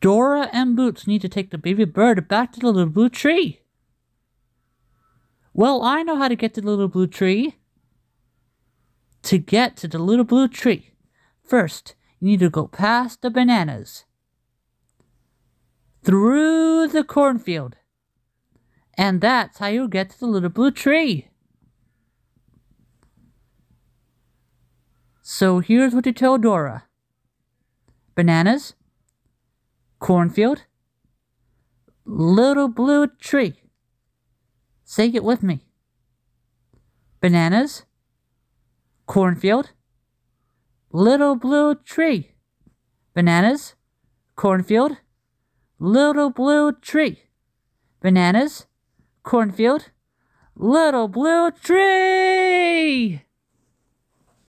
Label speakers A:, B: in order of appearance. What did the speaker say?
A: Dora and Boots need to take the baby bird back to the little blue tree. Well, I know how to get to the little blue tree. To get to the little blue tree, first, you need to go past the bananas, through the cornfield, and that's how you get to the little blue tree. So here's what you tell Dora bananas, cornfield, little blue tree. Say it with me. Bananas, cornfield, little blue tree. Bananas, cornfield, little blue tree. Bananas, cornfield, little blue tree.